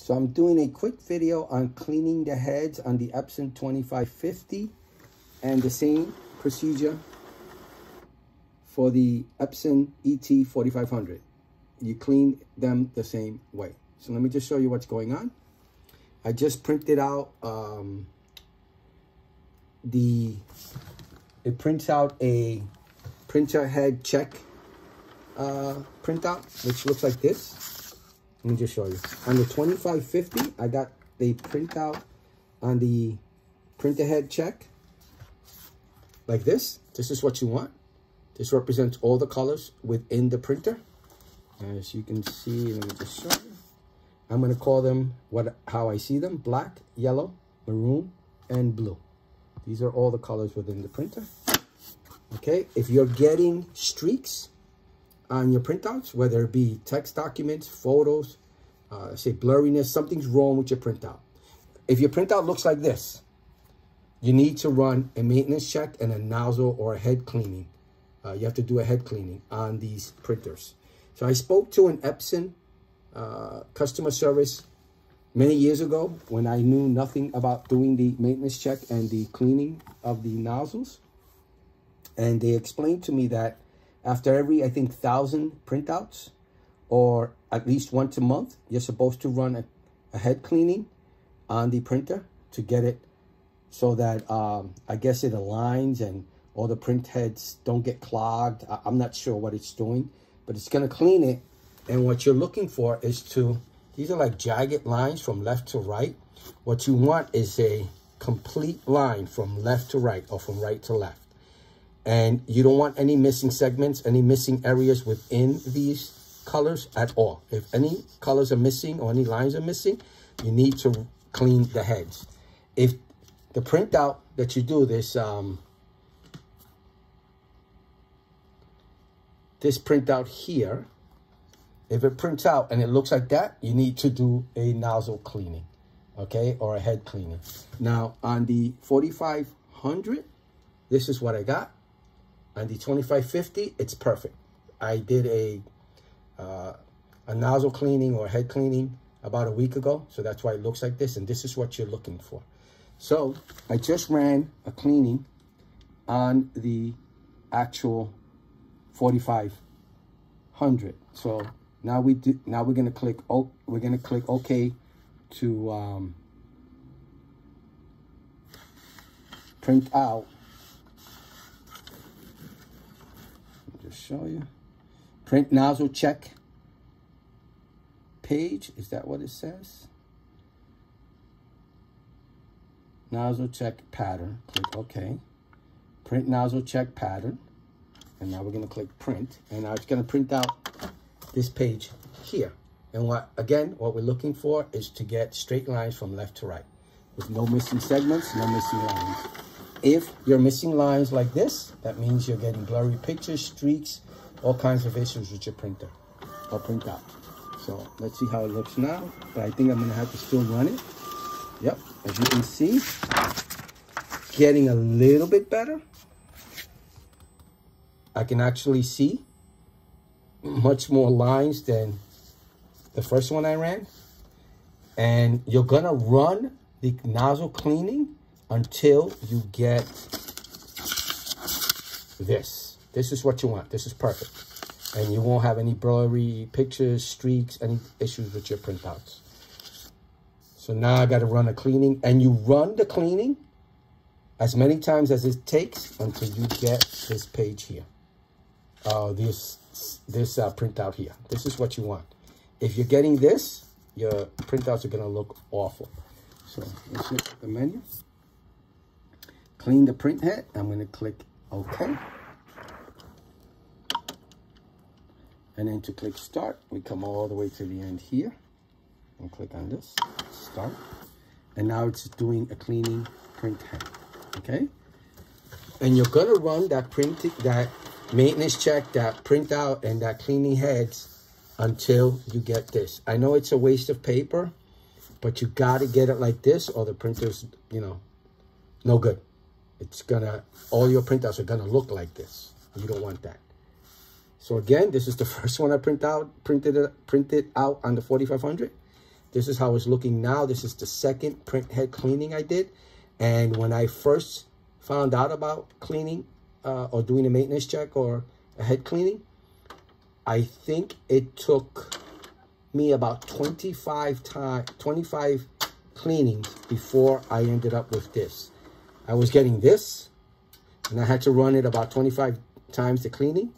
So I'm doing a quick video on cleaning the heads on the Epson 2550 and the same procedure for the Epson ET 4500. You clean them the same way. So let me just show you what's going on. I just printed out um, the, it prints out a printer head check uh, printout, which looks like this. Let me just show you. On the 2550, I got the printout on the printer head check like this. This is what you want. This represents all the colors within the printer. As you can see, let me just show you. I'm going to call them what how I see them. Black, yellow, maroon, and blue. These are all the colors within the printer. Okay, if you're getting streaks on your printouts, whether it be text documents, photos, uh, say blurriness, something's wrong with your printout. If your printout looks like this, you need to run a maintenance check and a nozzle or a head cleaning. Uh, you have to do a head cleaning on these printers. So I spoke to an Epson uh, customer service many years ago when I knew nothing about doing the maintenance check and the cleaning of the nozzles. And they explained to me that after every, I think, thousand printouts or at least once a month, you're supposed to run a, a head cleaning on the printer to get it so that um, I guess it aligns and all the print heads don't get clogged. I, I'm not sure what it's doing, but it's going to clean it. And what you're looking for is to, these are like jagged lines from left to right. What you want is a complete line from left to right or from right to left. And you don't want any missing segments, any missing areas within these colors at all. If any colors are missing or any lines are missing, you need to clean the heads. If the printout that you do, this um, this printout here, if it prints out and it looks like that, you need to do a nozzle cleaning, okay, or a head cleaning. Now, on the 4500, this is what I got. On the 2550, it's perfect. I did a, uh, a nozzle cleaning or head cleaning about a week ago, so that's why it looks like this, and this is what you're looking for. So I just ran a cleaning on the actual 4500. So now we do, now we're gonna click oh we're gonna click OK to um, print out. Just show you. Print nozzle check page. Is that what it says? Nozzle check pattern. Click OK. Print nozzle check pattern. And now we're going to click print. And now it's going to print out this page here. And what again, what we're looking for is to get straight lines from left to right with no missing segments, no missing lines. If you're missing lines like this, that means you're getting blurry pictures, streaks, all kinds of issues with your printer or printout. So let's see how it looks now. But I think I'm gonna have to still run it. Yep, as you can see, getting a little bit better. I can actually see much more lines than the first one I ran. And you're gonna run the nozzle cleaning until you get this. This is what you want. This is perfect. And you won't have any blurry pictures, streaks, any issues with your printouts. So now I got to run a cleaning. And you run the cleaning as many times as it takes until you get this page here. Uh, this this uh, printout here. This is what you want. If you're getting this, your printouts are going to look awful. So let's hit the menu. Clean the print head. I'm going to click OK. And then to click start, we come all the way to the end here and click on this, start. And now it's doing a cleaning print head, okay? And you're gonna run that print, that maintenance check, that printout, and that cleaning heads until you get this. I know it's a waste of paper, but you gotta get it like this or the printer's, you know, no good. It's gonna, all your printouts are gonna look like this. You don't want that. So again, this is the first one I print out, printed printed out on the 4500. This is how it's looking now. This is the second print head cleaning I did. And when I first found out about cleaning uh, or doing a maintenance check or a head cleaning, I think it took me about 25 time 25 cleanings before I ended up with this. I was getting this and I had to run it about 25 times the cleaning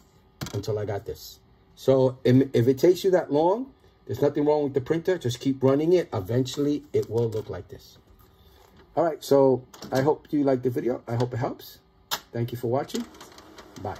until I got this. So if it takes you that long, there's nothing wrong with the printer. Just keep running it. Eventually, it will look like this. All right, so I hope you liked the video. I hope it helps. Thank you for watching. Bye.